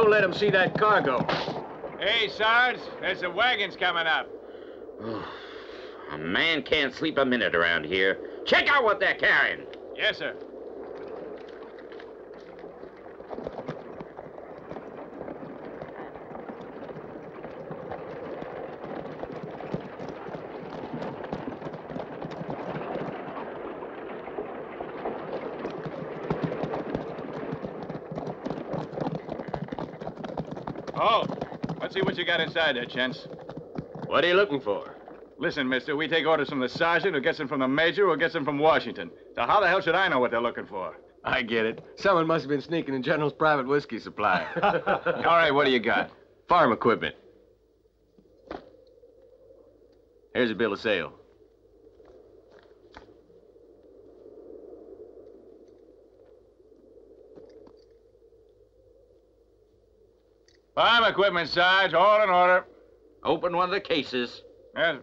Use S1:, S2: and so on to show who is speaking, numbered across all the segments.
S1: don't let them see that cargo.
S2: Hey, Sarge, there's the wagons coming up.
S3: A man can't sleep a minute around here. Check out what they're carrying.
S2: Yes, sir. Oh, let's see what you got inside there, Chance.
S1: What are you looking for?
S2: Listen, mister, we take orders from the sergeant who gets them from the major who gets them from Washington. So how the hell should I know what they're looking for?
S1: I get it. Someone must have been sneaking in General's private whiskey supply.
S2: All right, what do you got?
S1: Farm equipment. Here's a bill of sale.
S2: Farm equipment, Sarge, all in order.
S3: Open one of the cases.
S2: Yes.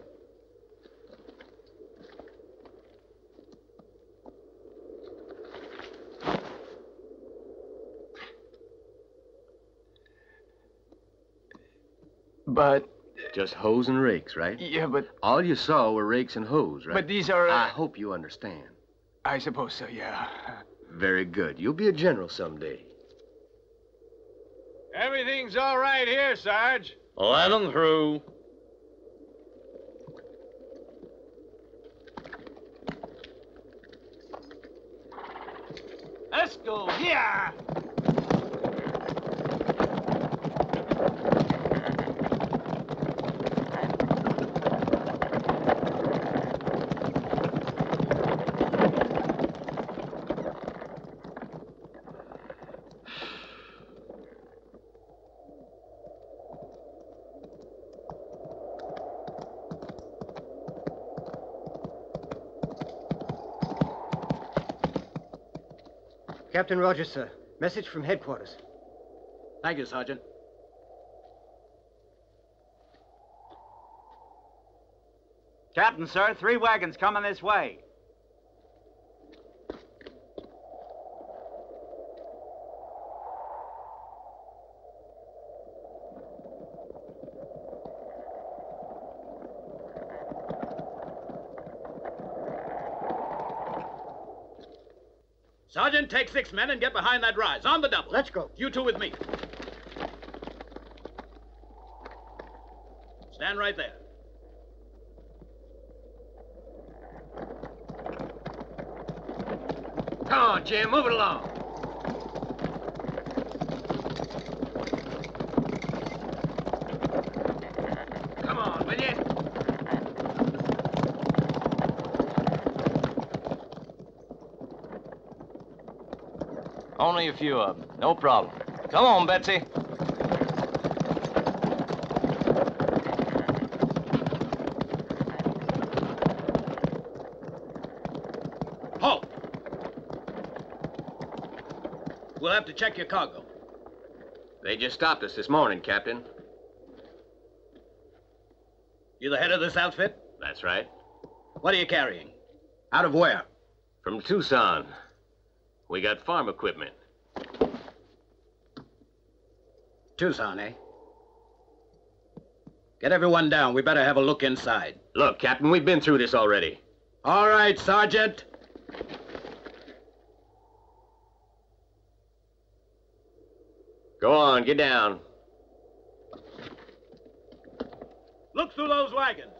S4: But,
S1: Just hoes and rakes, right?
S4: yeah, but,
S1: All you saw were rakes and hoes, right?
S4: but these are, uh,
S1: I hope you understand.
S4: I suppose so, yeah.
S1: Very good. You'll be a general someday.
S2: Everything's all right here, Sarge.
S3: Let them through.
S4: Let's go, yeah!
S5: Captain Rogers, sir. Message from headquarters.
S6: Thank you, Sergeant. Captain, sir, three wagons coming this way.
S7: Sergeant, take six men and get behind that rise. On the double.
S5: Let's go.
S7: You two with me. Stand right there.
S1: Come on, Jim. Move it along. Come on, will you?
S8: Only a few of them. No problem. Come on, Betsy.
S7: Halt! We'll have to check your cargo.
S1: They just stopped us this morning, Captain.
S7: You the head of this outfit?
S1: That's right.
S7: What are you carrying?
S1: Out of where? From Tucson. We got farm equipment.
S7: Tucson, eh? Get everyone down. We better have a look inside.
S1: Look, Captain, we've been through this already.
S7: All right, Sergeant.
S1: Go on, get down.
S7: Look through those wagons.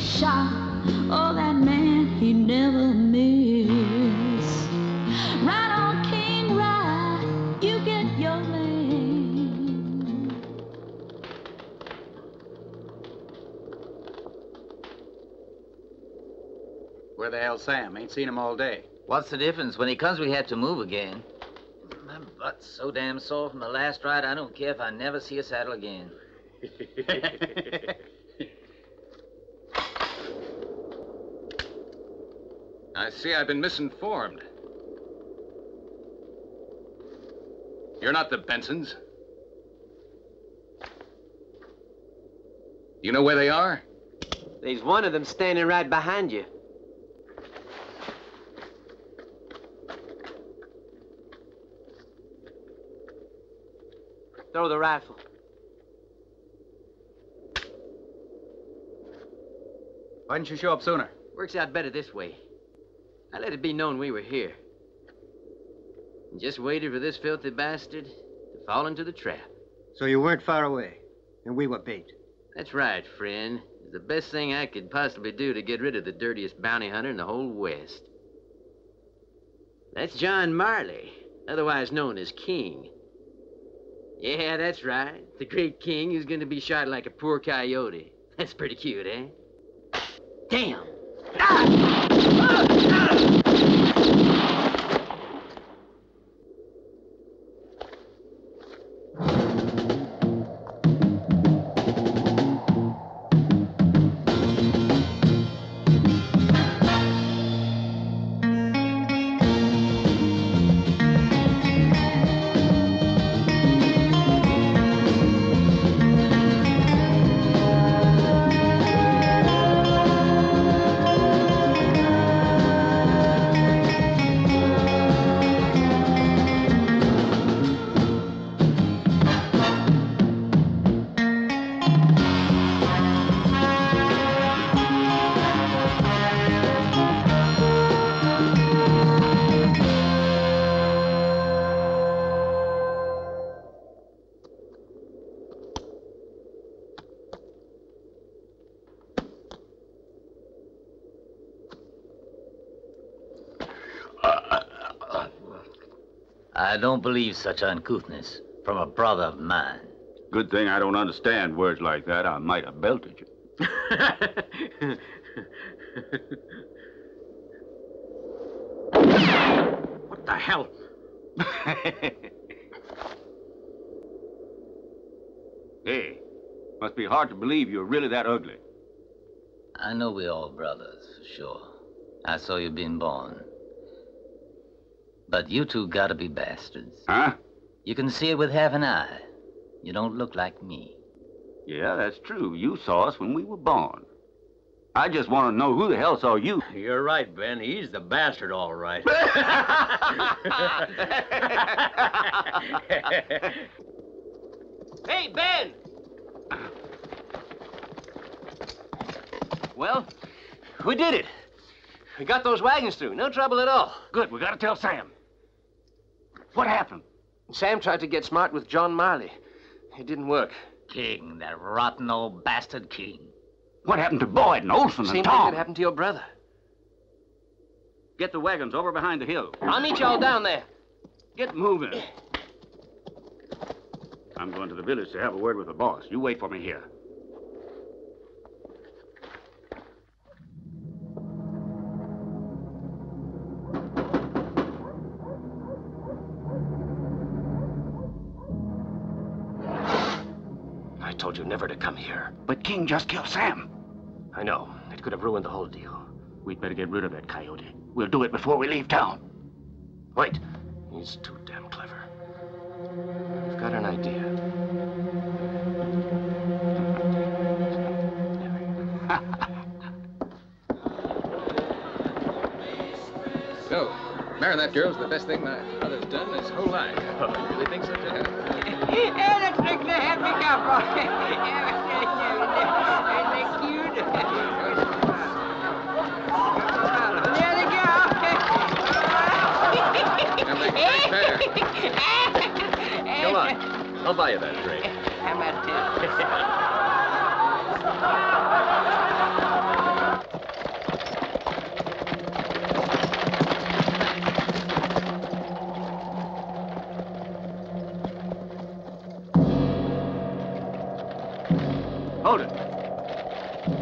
S9: Shot, oh, that man he never missed. Right on King Ride, you get your man.
S10: Where the hell's Sam? Ain't seen him all day.
S11: What's the difference? When he comes, we have to move again. My butt's so damn sore from the last ride, I don't care if I never see a saddle again.
S12: I see I've been misinformed. You're not the Bensons. You know where they are?
S5: There's one of them standing right behind you. Throw the rifle.
S10: Why didn't you show up sooner?
S5: Works out better this way. I let it be known we were here. And just waited for this filthy bastard to fall into the trap. So you weren't far away, and we were bait.
S13: That's right, friend. It's the best thing I could possibly do to get rid of the dirtiest bounty hunter in the whole West. That's John Marley, otherwise known as King. Yeah, that's right. The great king who's gonna be shot like a poor coyote. That's pretty cute, eh? Damn!
S11: I don't believe such uncouthness from a brother of mine.
S3: Good thing I don't understand words like that. I might have belted you.
S10: What the hell?
S3: hey, must be hard to believe you're really that ugly.
S11: I know we're all brothers, for sure. I saw you being born. But you two gotta be bastards.
S3: Huh?
S11: You can see it with half an eye. You don't look like me.
S3: Yeah, that's true. You saw us when we were born. I just want to know who the hell saw you.
S14: You're right, Ben. He's the bastard, all right.
S1: Hey, Ben! Well, we did it. We got those wagons through. No trouble at all.
S3: Good, we gotta tell Sam. What happened?
S1: Sam tried to get smart with John Marley. It didn't work.
S11: King, that rotten old bastard King.
S3: What happened to Boyd and Olson
S1: Same
S3: and
S1: thing
S3: Tom?
S1: that happened to your brother.
S3: Get the wagons over behind the hill.
S1: I'll meet y'all down there.
S3: Get moving. I'm going to the village to have a word with the boss. You wait for me here.
S1: Told you never to come here.
S3: But King just killed Sam.
S1: I know. It could have ruined the whole deal.
S3: We'd better get rid of that coyote. We'll do it before we leave town.
S1: Wait. He's too damn clever. I've got an idea.
S15: So, marrying that girl's the best thing my done his whole life. Oh, you really think so,
S13: that's like the happy couple. Isn't that cute? There they go.
S15: That makes a.
S14: Come on. I'll buy you that drink.
S13: How about?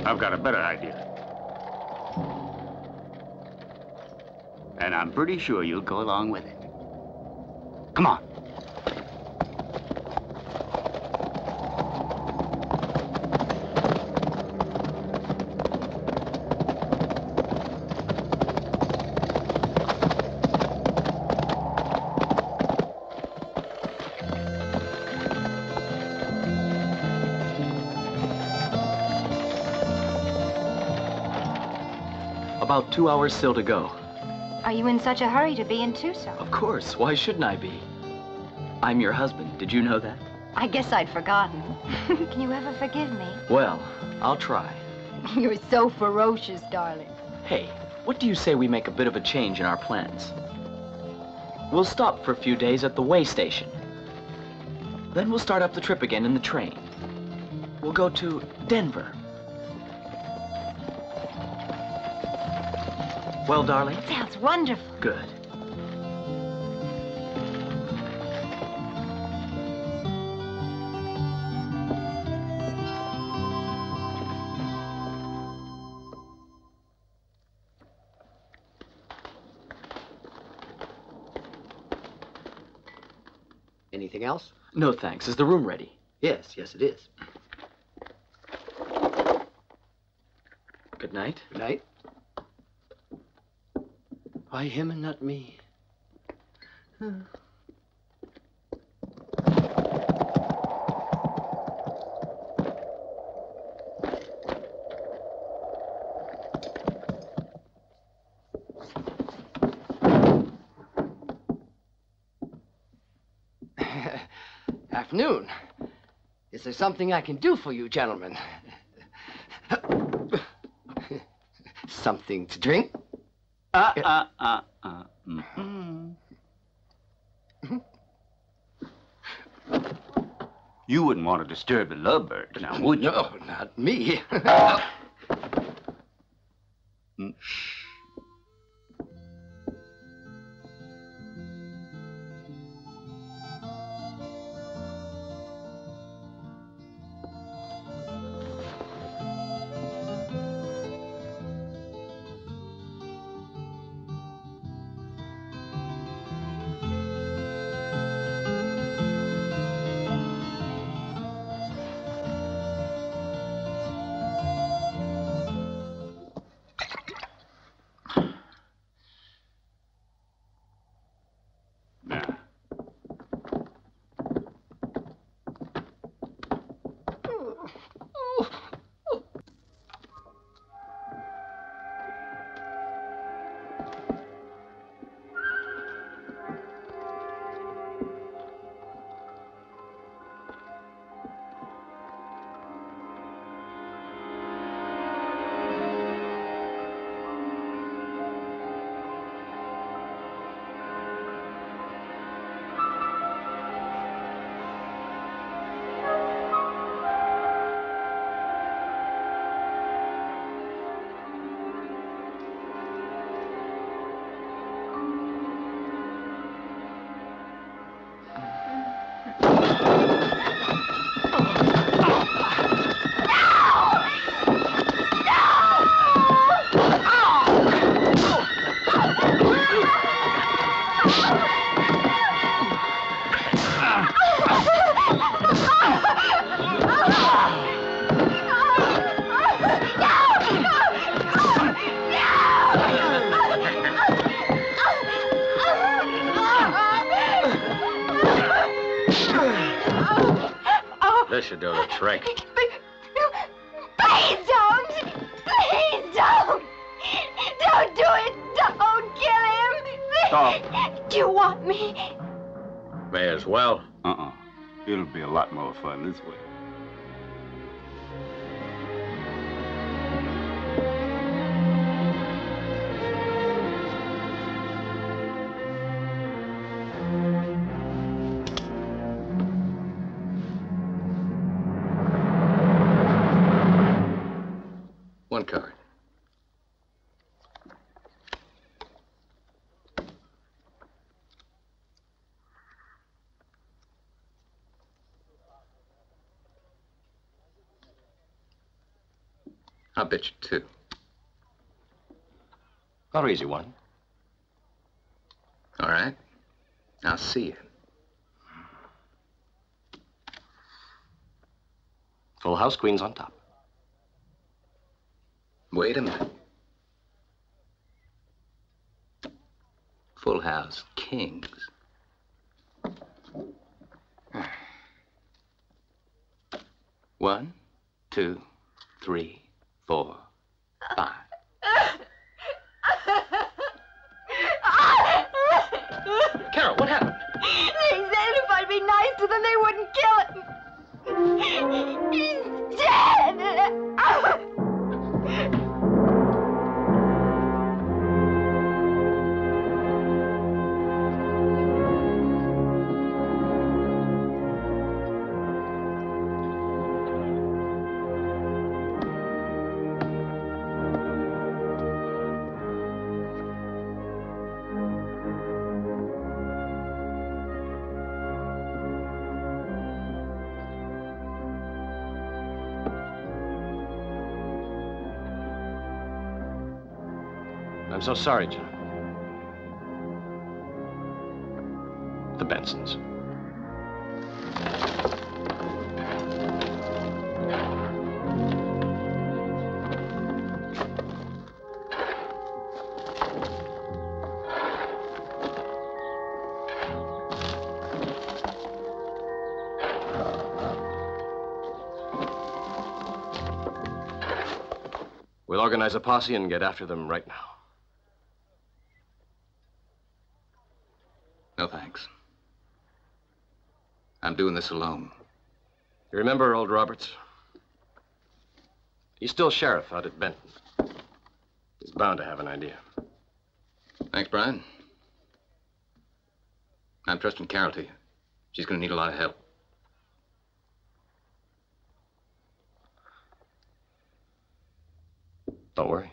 S3: I've got a better idea. And I'm pretty sure you'll go along with it.
S4: About two hours still to go.
S16: Are you in such a hurry to be in Tucson?
S4: Of course. Why shouldn't I be? I'm your husband. Did you know that?
S16: I guess I'd forgotten. Can you ever forgive me?
S4: Well, I'll try.
S16: You're so ferocious, darling.
S4: Hey, what do you say we make a bit of a change in our plans? We'll stop for a few days at the way station. Then we'll start up the trip again in the train. We'll go to Denver. Well, darling?
S16: Sounds wonderful.
S4: Good.
S1: Anything else?
S4: No, thanks. Is the room ready?
S1: Yes, yes, it is.
S4: Good night.
S1: Good night. Why him and not me? Afternoon. Is there something I can do for you, gentlemen? something to drink?
S3: Uh, uh, uh, uh. mhm. Uh, uh, uh, mm-hmm. You wouldn't want to disturb the lovebirds, now, would you?
S1: No, not me.
S4: do the trick.
S16: Please don't! Please don't! Don't do it! Don't kill him!
S17: Stop.
S16: Do you want me?
S4: May as well.
S3: Uh-uh. It'll be a lot more fun this way.
S12: Bet you two.
S1: Not easy one.
S12: All right. I'll see you.
S1: Full house, queens on top.
S12: Wait a minute. Full house, kings. One, two, three, four, five.
S1: Carol, what happened?
S16: They said if I'd be nice to them, they wouldn't kill him. He's dead.
S1: I'm so sorry, John. The Bensons. We'll organize a posse and get after them right now.
S12: No thanks. I'm doing this alone.
S1: You remember old Roberts? He's still sheriff out at Benton. He's bound to have an idea.
S12: Thanks, Brian. I'm trusting Carol to you. She's going to need a lot of help.
S1: Don't worry.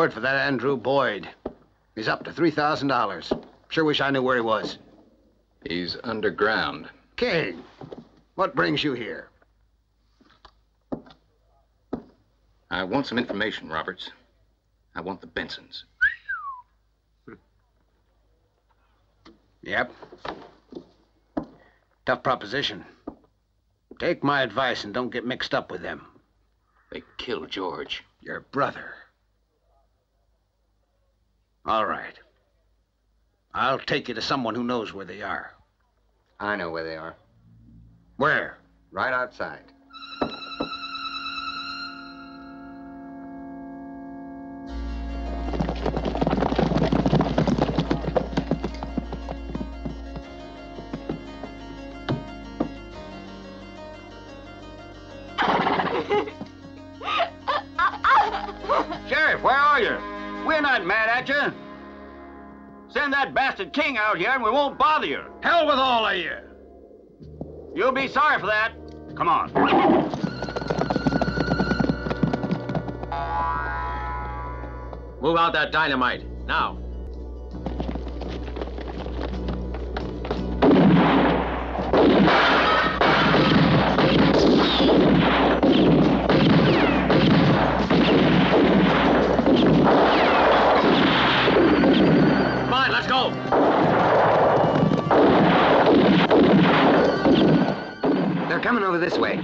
S7: Reward for that Andrew Boyd. He's up to $3,000. Sure wish I knew where he was.
S12: He's underground.
S7: King, what brings you here?
S12: I want some information, Roberts. I want the Bensons.
S7: Yep. Tough proposition. Take my advice and don't get mixed up with them.
S1: They killed George.
S7: Your brother. All right. I'll take you to someone who knows where they are.
S1: I know where they are.
S7: Where?
S1: Right outside.
S3: Send King out here and we won't bother you.
S7: Hell with all of you.
S3: You'll be sorry for that. Come on.
S1: Move out that dynamite. Now. Coming over this way.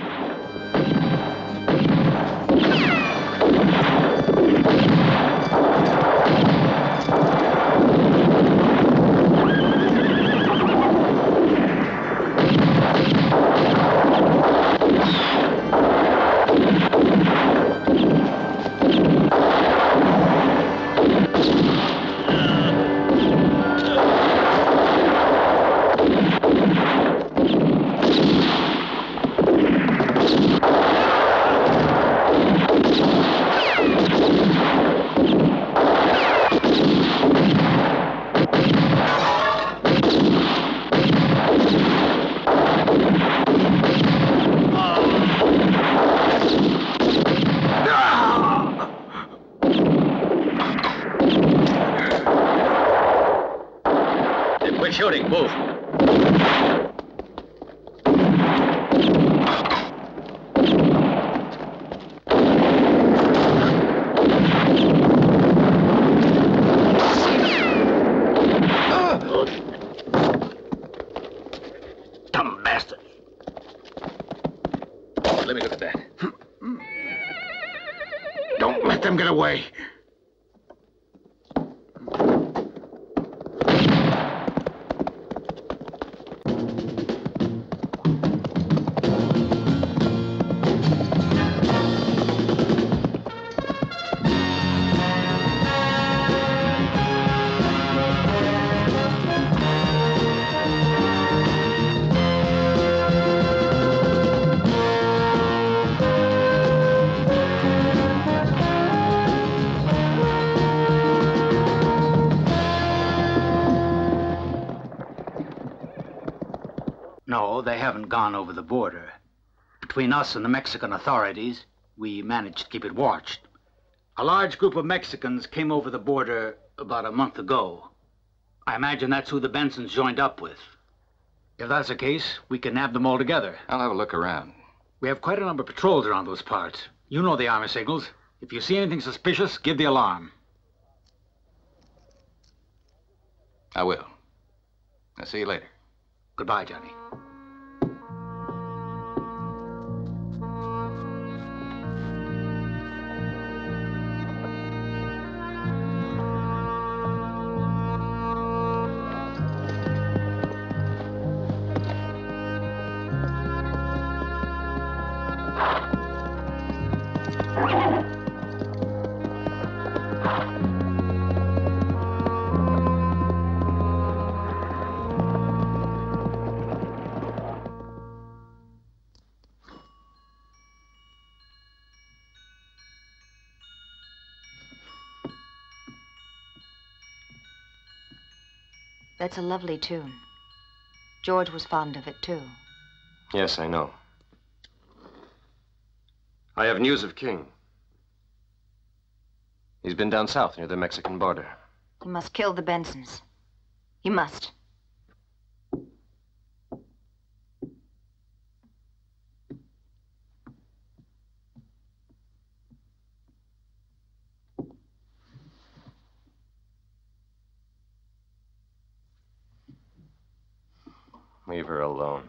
S1: Hey, quit shooting. Move.
S7: Dumb bastard.
S1: Let me look at that.
S7: Don't let them get away.
S6: They haven't gone over the border. Between us and the Mexican authorities, we managed to keep it watched. A large group of Mexicans came over the border about a month ago. I imagine that's who the Bensons joined up with. If that's the case, we can nab them all together.
S1: I'll have a look around.
S6: We have quite a number of patrols around those parts. You know the army signals. If you see anything suspicious, give the alarm.
S1: I will. I'll see you later.
S6: Goodbye, Johnny.
S16: That's a lovely tune. George was fond of it, too.
S1: Yes, I know. I have news of King. He's been down south near the Mexican border.
S16: You must kill the Bensons. You must.
S1: Leave her alone.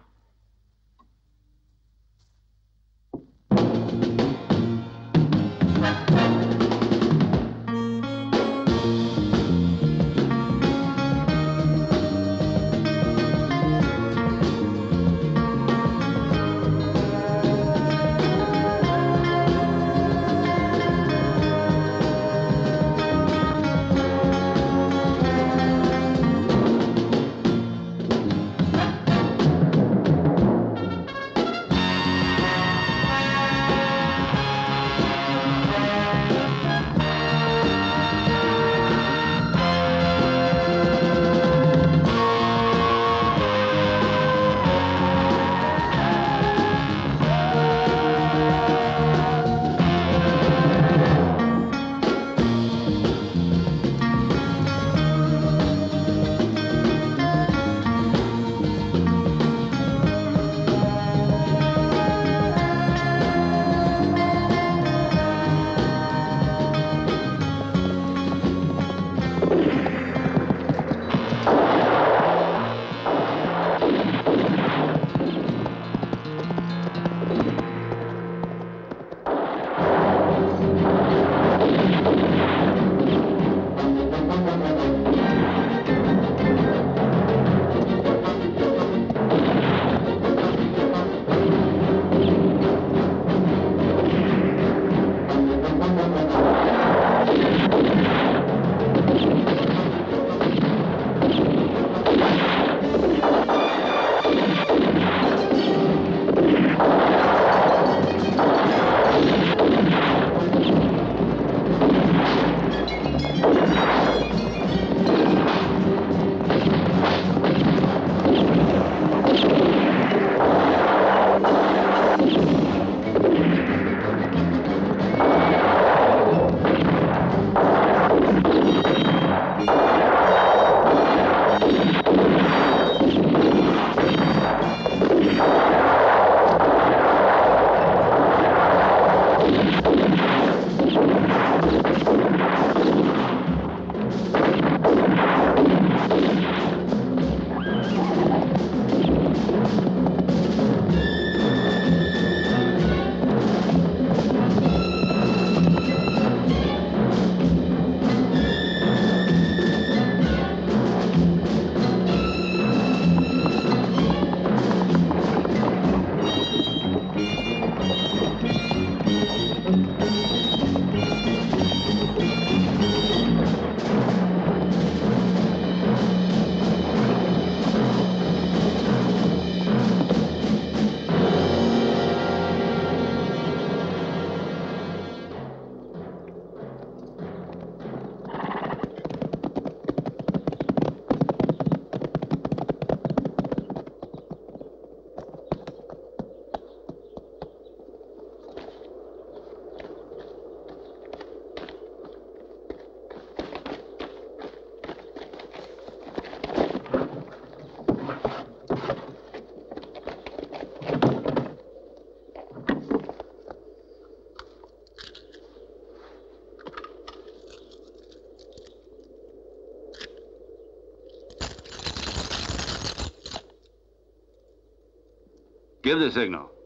S3: Give the signal.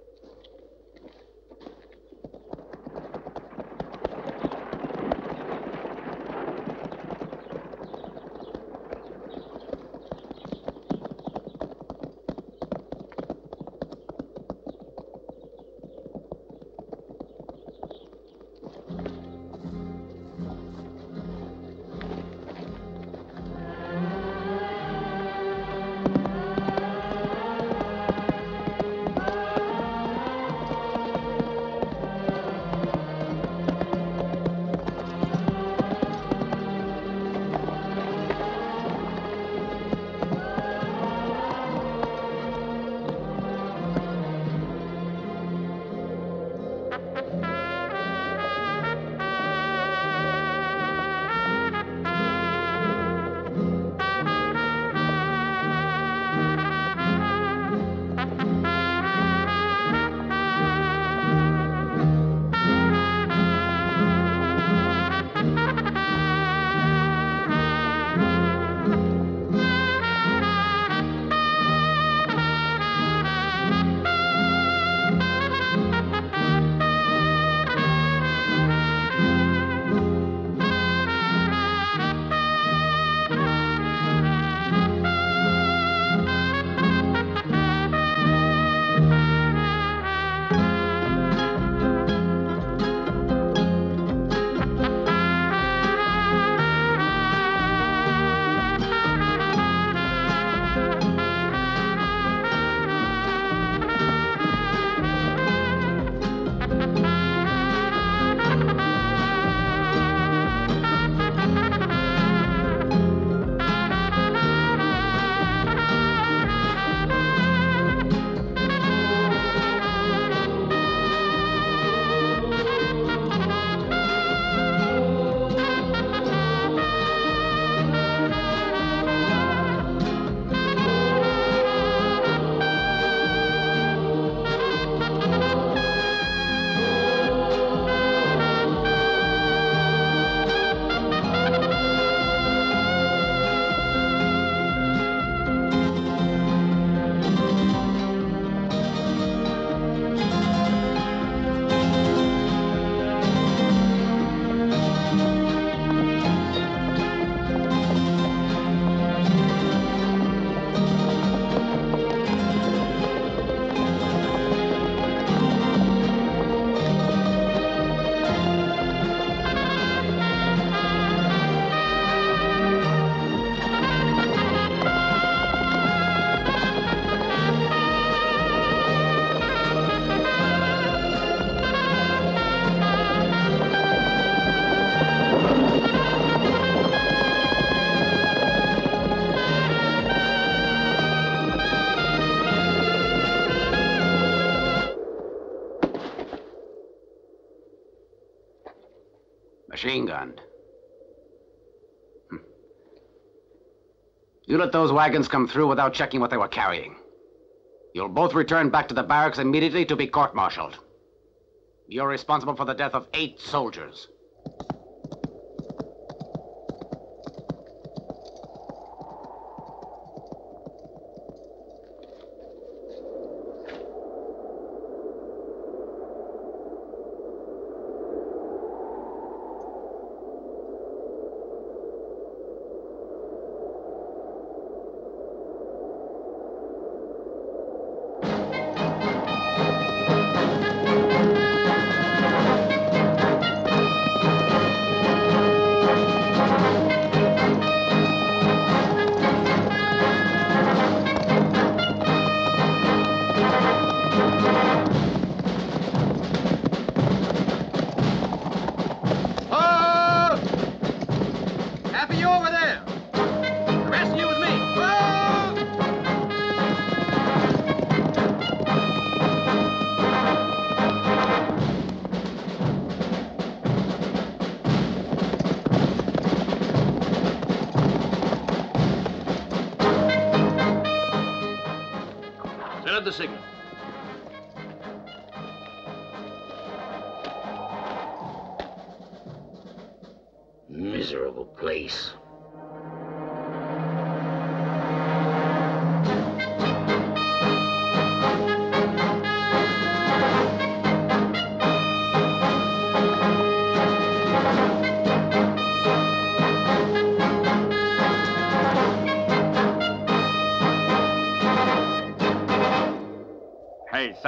S7: Machine gunned. Hmm. You let those wagons come through without checking what they were carrying. You'll both return back to the barracks immediately to be court-martialed. You're responsible for the death of eight soldiers.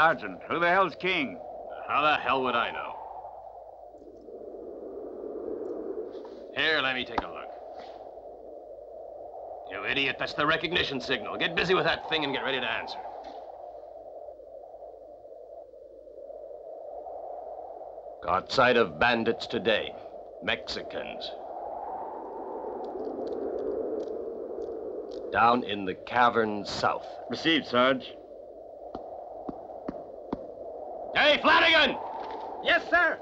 S3: Sergeant, who the hell's king?
S1: How the hell would I know? Here, let me take a look. You idiot, that's the recognition signal. Get busy with that thing and get ready to answer. Caught sight of bandits today. Mexicans. Down in the caverns south.
S3: Received, Sarge.
S1: Hey, Flanagan!
S18: Yes, sir.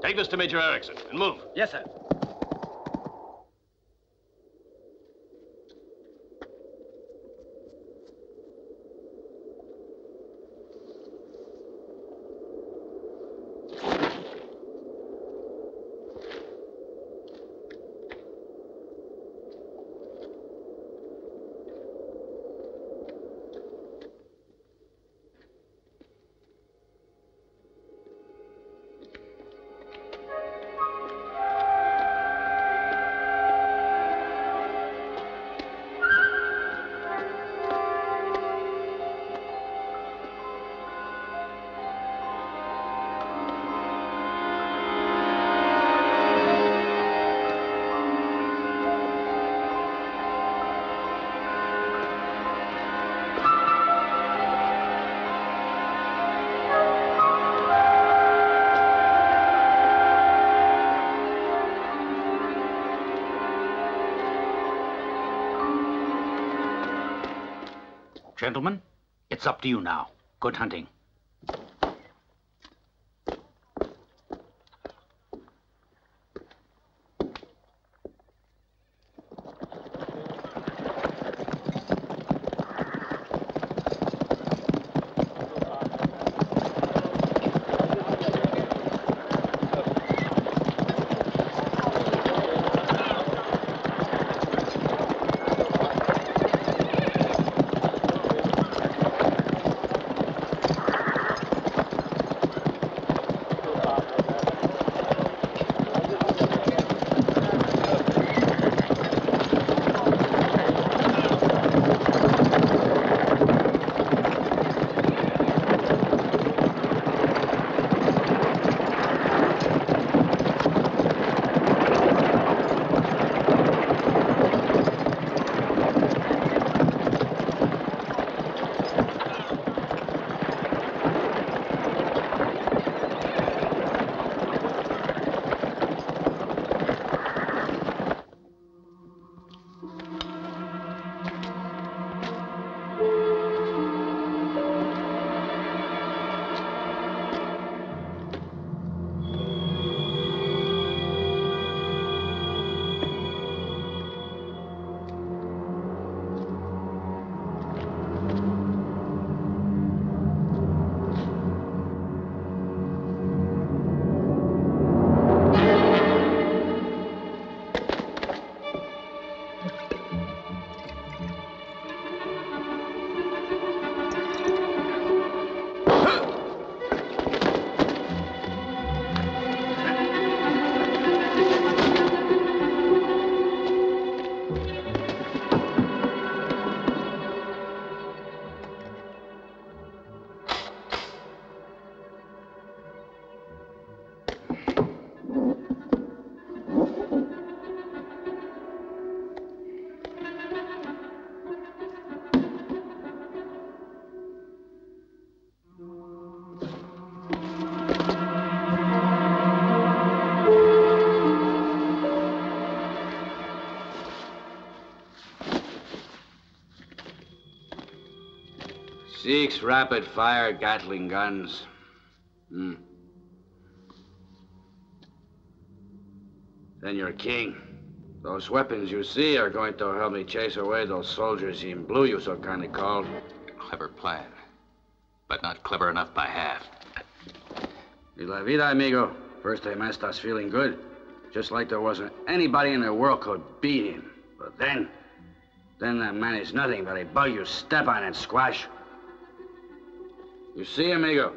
S1: Take this to Major Erickson and move.
S18: Yes, sir.
S6: Gentlemen, it's up to you now. Good hunting.
S19: Six rapid fire Gatling guns. Hmm. Then you're king. Those weapons you see are going to help me chase away those soldiers in blue you so kindly called.
S20: Clever plan, but not clever enough by half.
S19: Y la vida, amigo. First they messed us feeling good. Just like there wasn't anybody in the world could beat him. But then, then that man is nothing but a bug you step on and squash. You see, amigo,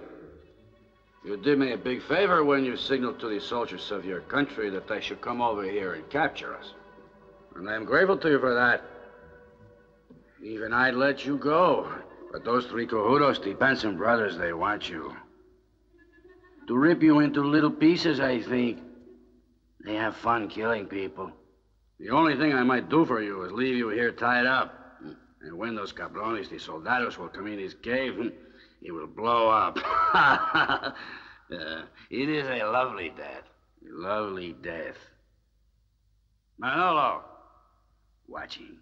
S19: you did me a big favor when you signaled to the soldiers of your country that they should come over here and capture us. And I'm grateful to you for that. Even I'd let you go. But those three cojudos, the Benson brothers, they want you. To rip you into little pieces, I think. They have fun killing people. The only thing I might do for you is leave you here tied up. And when those cabrones, the soldados, will come in his cave, he will blow up. uh, it is a lovely death. A lovely death. Manolo, watching.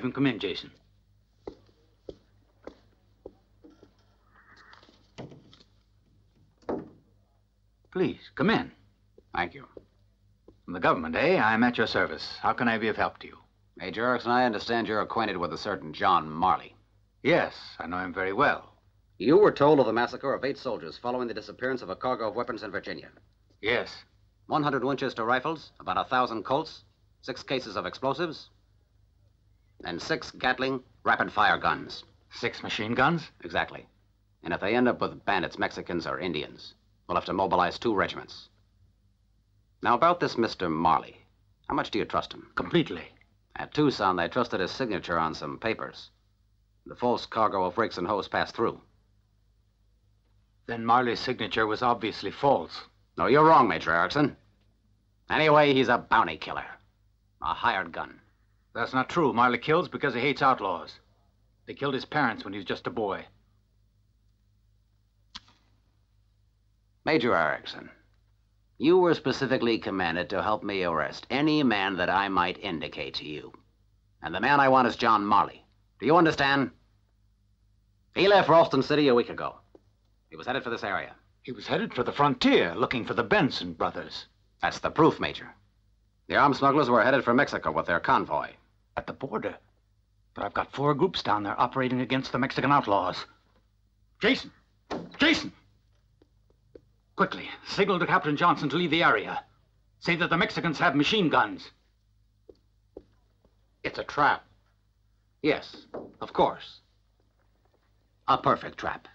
S6: Have him come in, Jason. Please, come in.
S7: Thank you.
S6: From the government, eh? I'm at your service. How can I be of help to you?
S7: Major Erickson, I understand you're acquainted with a certain John Marley.
S6: Yes, I know him very well.
S7: You were told of the massacre of eight soldiers following the disappearance of a cargo of weapons in Virginia.
S6: Yes.
S7: 100 Winchester rifles, about a thousand Colts, six cases of explosives, and six Gatling rapid fire guns.
S6: Six machine guns?
S7: Exactly. And if they end up with bandits, Mexicans, or Indians, we'll have to mobilize two regiments. Now, about this Mr. Marley, how much do you trust him?
S6: Completely.
S7: At Tucson, they trusted his signature on some papers. The false cargo of rakes and hoes passed through.
S6: Then Marley's signature was obviously false.
S7: No, you're wrong, Major Erickson. Anyway, he's a bounty killer. A hired gun.
S6: That's not true. Marley kills because he hates outlaws. They killed his parents when he was just a boy.
S7: Major Erickson, you were specifically commanded to help me arrest any man that I might indicate to you. And the man I want is John Marley. Do you understand? He left Ralston City a week ago. He was headed for this area.
S6: He was headed for the frontier, looking for the Benson brothers.
S7: That's the proof, Major. The armed smugglers were headed for Mexico with their convoy.
S6: At the border. But I've got four groups down there operating against the Mexican outlaws. Jason! Jason! Quickly, signal to Captain Johnson to leave the area. Say that the Mexicans have machine guns.
S7: It's a trap. Yes, of course. A perfect trap.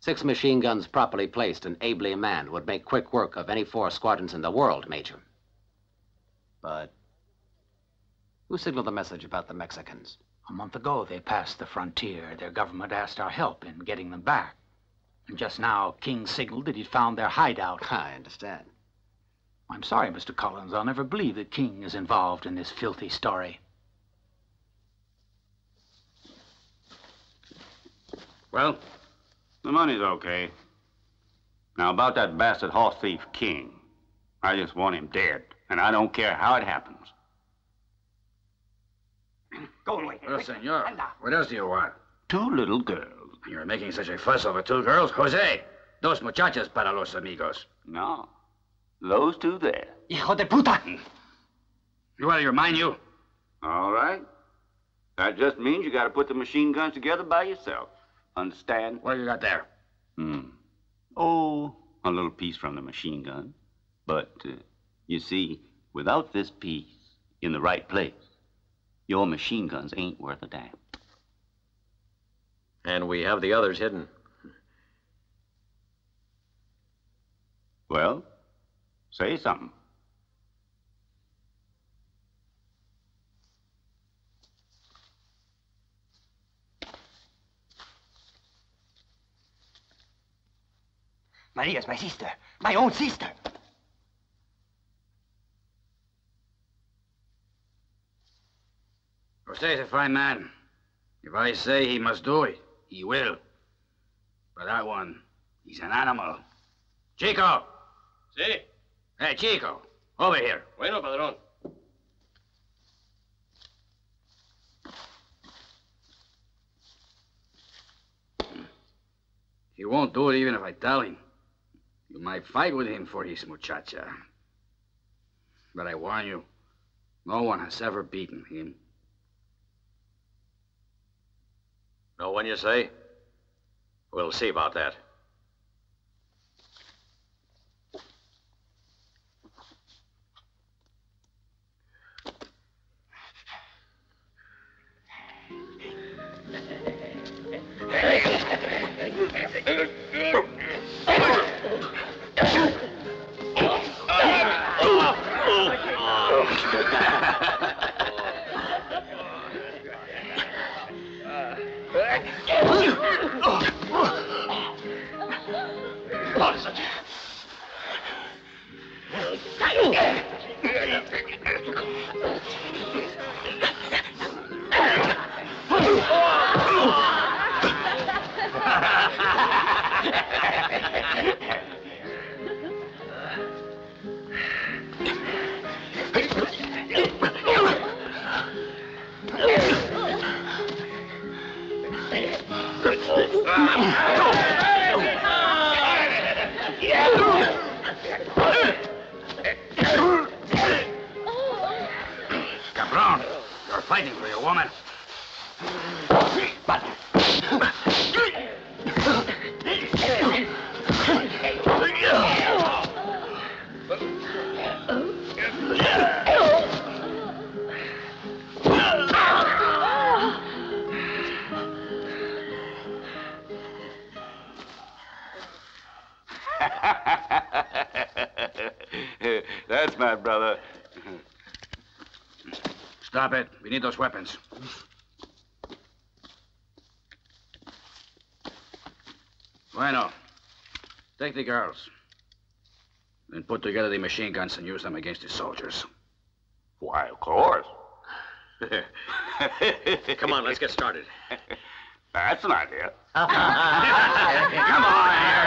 S7: Six machine guns properly placed and ably manned would make quick work of any four squadrons in the world, Major. But who signaled the message about the Mexicans?
S6: A month ago, they passed the frontier. Their government asked our help in getting them back. And just now, King signaled that he'd found their hideout.
S7: I understand.
S6: I'm sorry, Mr. Collins. I'll never believe that King is involved in this filthy story.
S3: Well, the money's okay. Now, about that bastard horse thief, King. I just want him dead, and I don't care how it happens.
S19: Go away. Well, senor, what else do you want?
S3: Two little girls.
S19: You're making such a fuss over two girls? Jose, dos muchachas para los amigos.
S3: No. Those two there.
S19: Hijo de puta! You out of your mind, you?
S3: All right. That just means you gotta put the machine guns together by yourself. Understand?
S19: What do you got there?
S3: Hmm. Oh, a little piece from the machine gun. But, uh, you see, without this piece in the right place, your machine guns ain't worth a damn.
S1: And we have the others hidden.
S3: Well, say something.
S21: Maria's my sister, my own sister.
S19: Jose's a fine man. If I say he must do it, he will. But that one, he's an animal. Chico!
S1: Sí.
S19: Hey, Chico, over here.
S1: Bueno, padrón.
S19: He won't do it even if I tell him. You might fight with him for his muchacha. But I warn you, no one has ever beaten him.
S1: No one, you say? We'll see about that.
S19: The girls. Then put together the machine guns and use them against the soldiers.
S3: Why, of course.
S1: Come on, let's get started.
S3: That's an idea.
S19: Come on,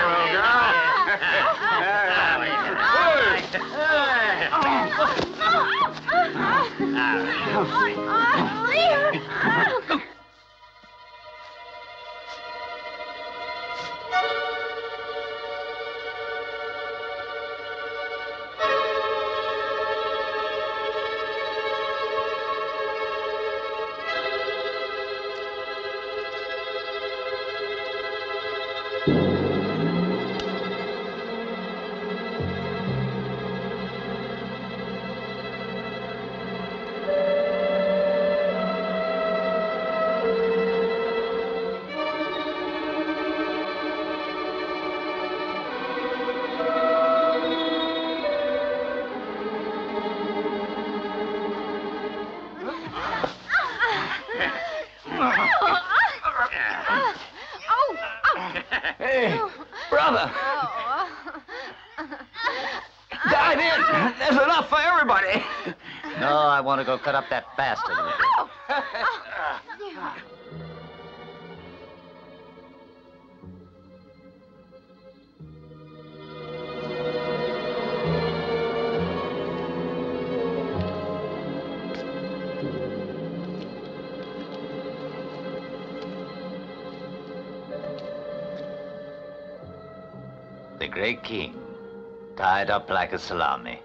S11: tied up like a salami.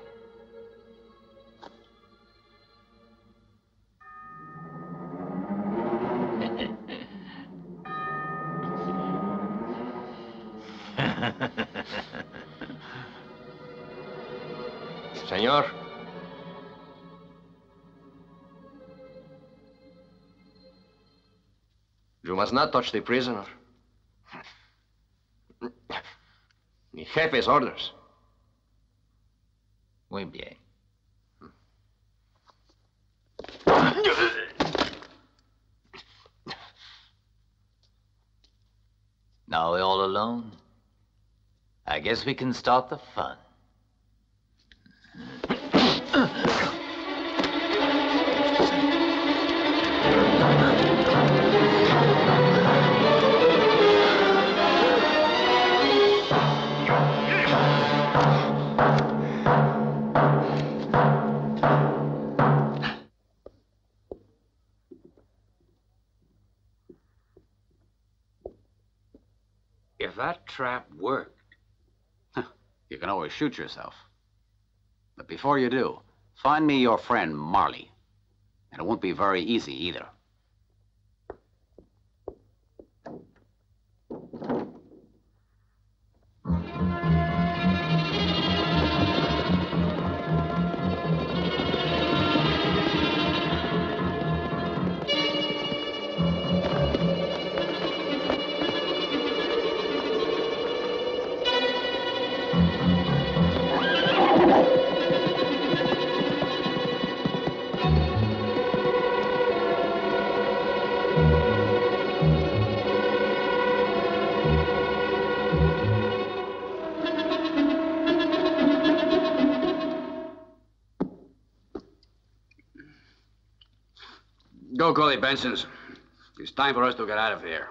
S1: Senor. You must not touch the prisoner. Mi jefe's orders.
S11: Muy bien. Now we all alone? I guess we can start the fun.
S19: If that trap worked,
S7: You can always shoot yourself. But before you do, find me your friend Marley. And it won't be very easy either.
S19: Bensons. It's time for us to get out of here.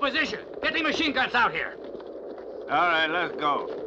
S19: Position. Get the machine guns out here.
S10: All right, let's go.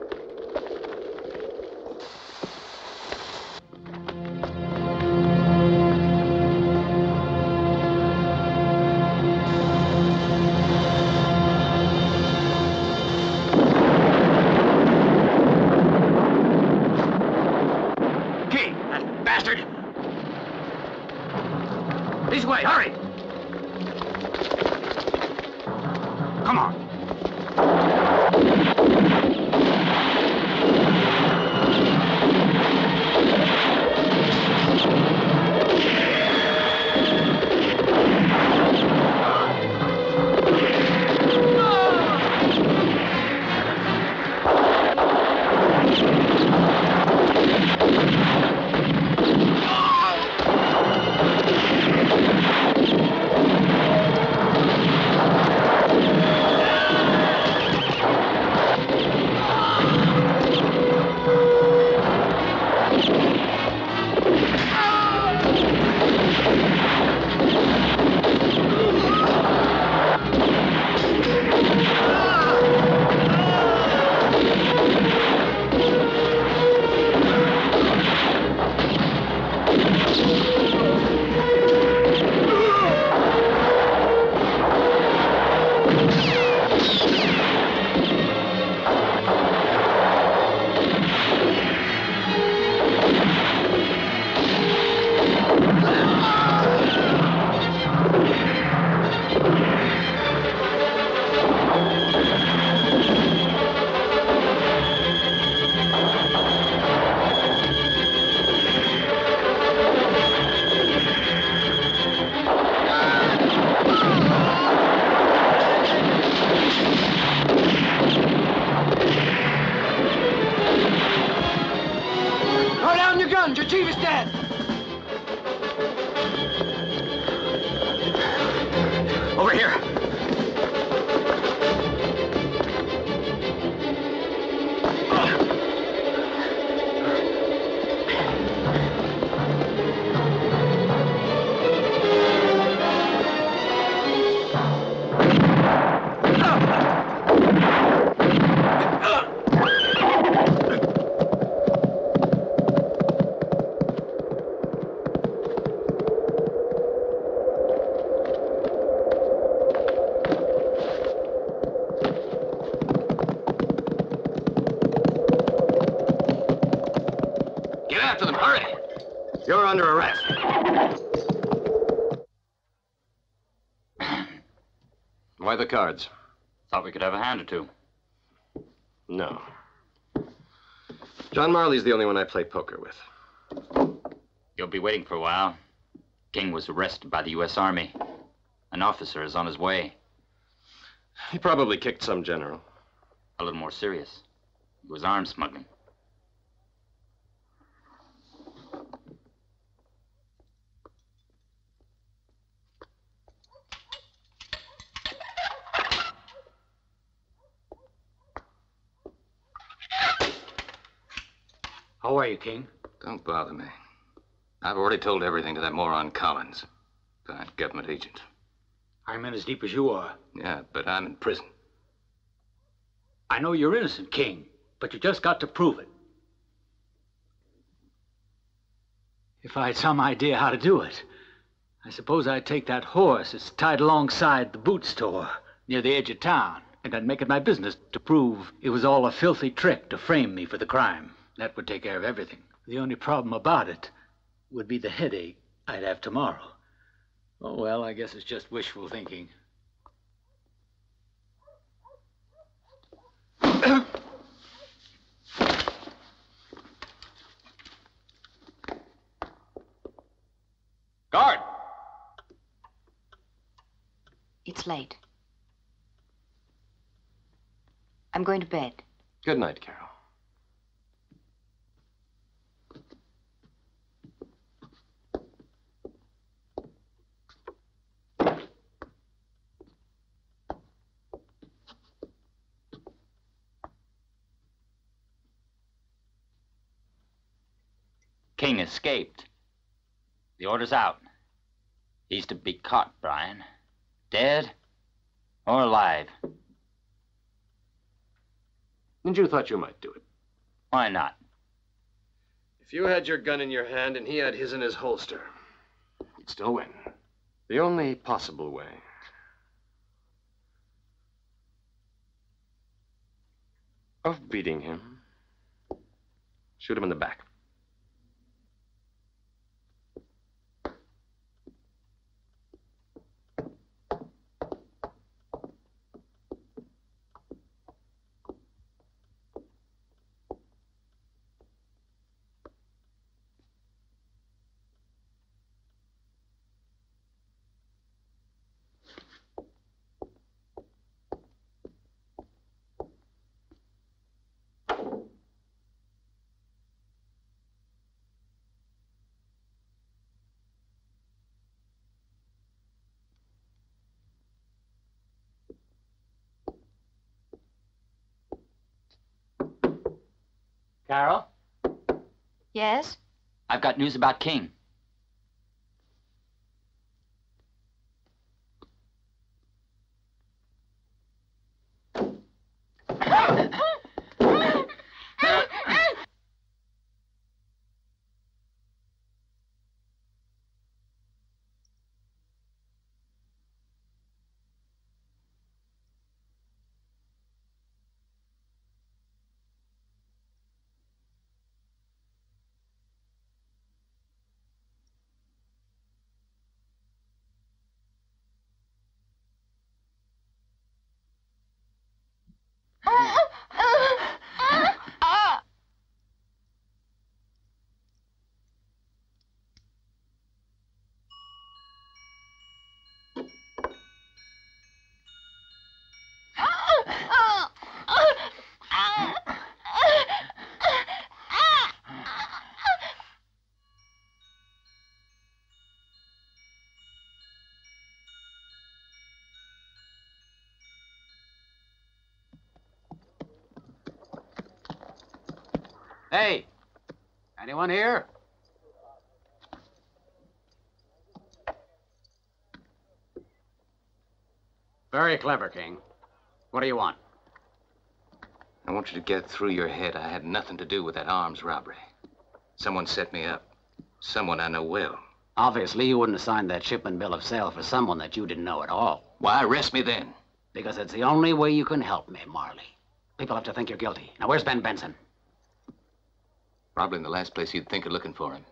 S1: The cards?
S22: Thought we could have a hand or two.
S1: No. John Marley's the only one I play poker with.
S11: You'll be waiting for a while. King was arrested by the U.S. Army. An officer is on his way.
S1: He probably kicked some general.
S11: A little more serious. It was arms smuggling.
S6: How are you, King?
S1: Don't bother me. I've already told everything to that moron Collins. That government agent.
S6: I'm in as deep as you are.
S1: Yeah, but I'm in prison.
S6: I know you're innocent, King, but you just got to prove it. If I had some idea how to do it, I suppose I'd take that horse that's tied alongside the boot store near the edge of town, and I'd make it my business to prove it was all a filthy trick to frame me for the crime. That would take care of everything. The only problem about it would be the headache I'd have tomorrow. Oh, well, I guess it's just wishful thinking.
S1: Guard!
S16: It's late. I'm going to bed.
S1: Good night, Carol.
S11: King escaped. The order's out. He's to be caught, Brian. Dead or alive.
S1: And you thought you might do it.
S11: Why not?
S1: If you had your gun in your hand and he had his in his holster, you'd still win. The only possible way. Of beating him. Shoot him in the back.
S11: Carol,
S16: Yes?
S11: I've got news about King.
S7: Hey, anyone here? Very clever, King. What do you want?
S12: I want you to get through your head. I had nothing to do with that arms robbery. Someone set me up. Someone I know well.
S7: Obviously, you wouldn't have signed that shipment bill of sale for someone that you didn't know at all.
S12: Why arrest me then?
S7: Because it's the only way you can help me, Marley. People have to think you're guilty. Now, where's Ben Benson?
S12: Probably in the last place you'd think of looking for him.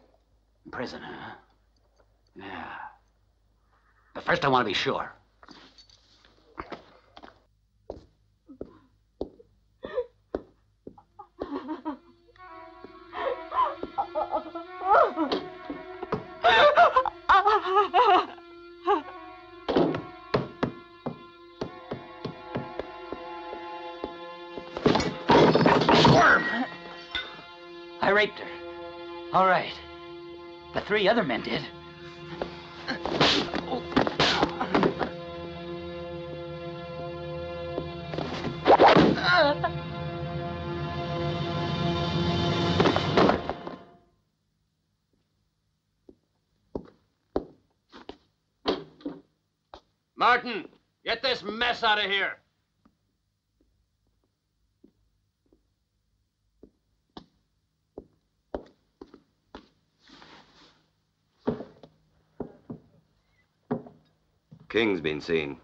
S7: Prisoner, huh? Yeah. But first I want to be sure.
S6: I raped her. All right. The three other men did.
S1: Martin, get this mess out of here.
S23: King's been seen.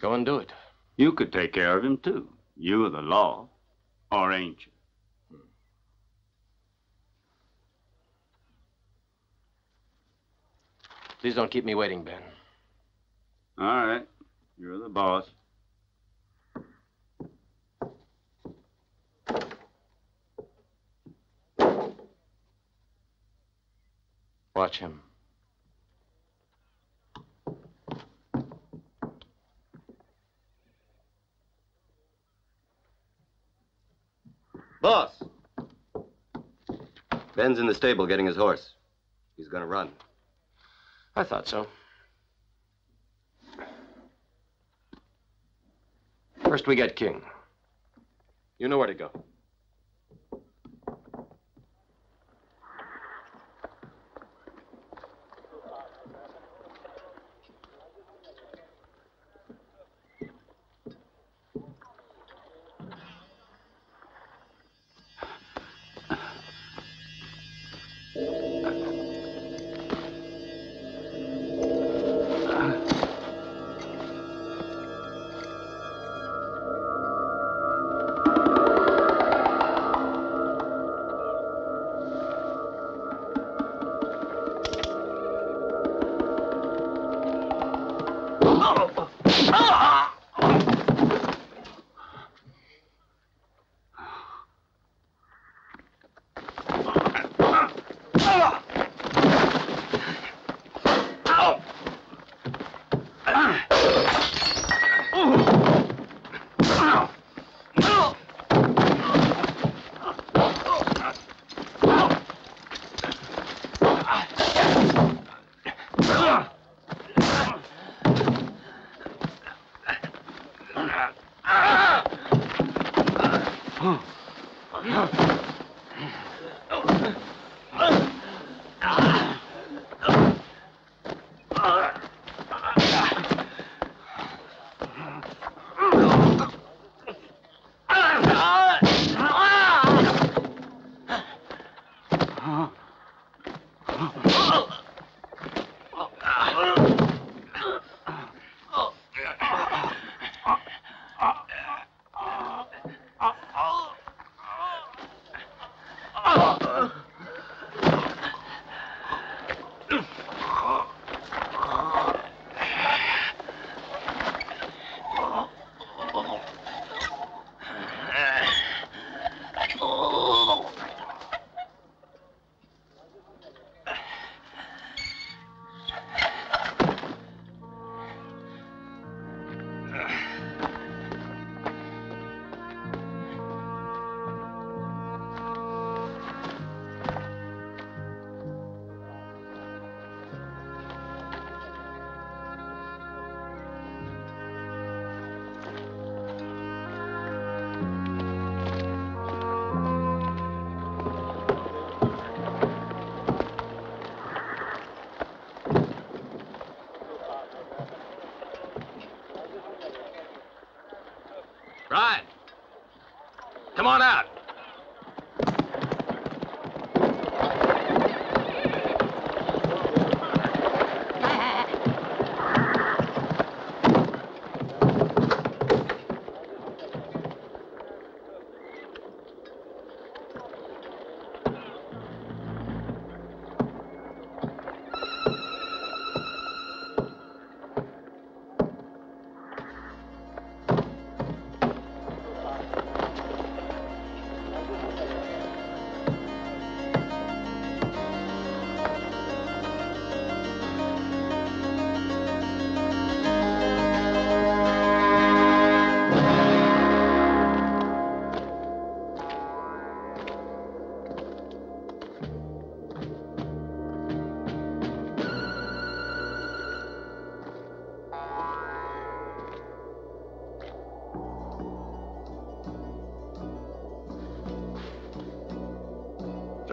S1: Go and do it.
S3: You could take care of him, too. You are the law. Or ain't you?
S1: Please don't keep me waiting, Ben.
S3: All right. You're the boss.
S1: Watch him.
S23: Boss! Ben's in the stable getting his horse. He's gonna run.
S1: I thought so. First, we get King. You know where to go.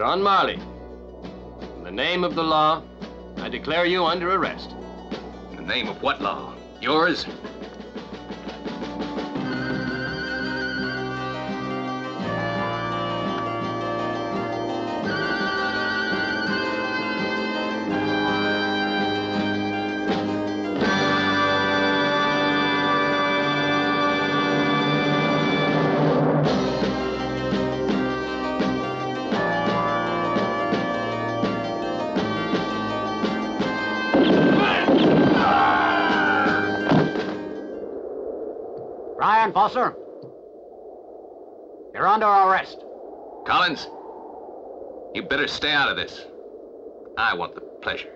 S20: John Marley, in the name of the law, I declare you under arrest.
S24: In the name of what law? Yours? better stay out of this. I want the pleasure.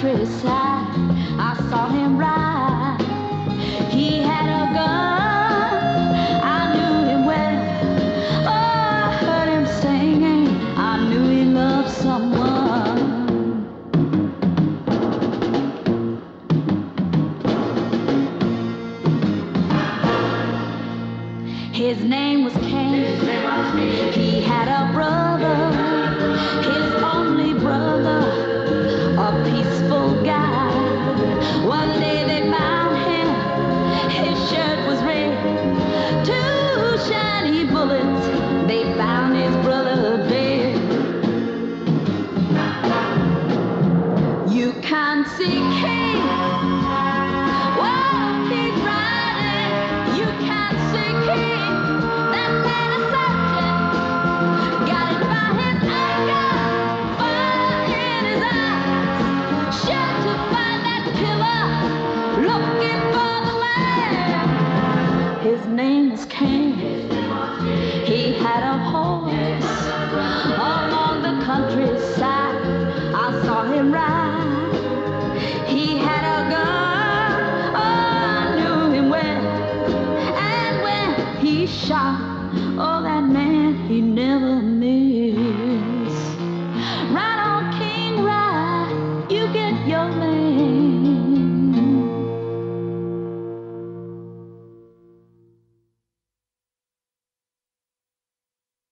S9: countryside.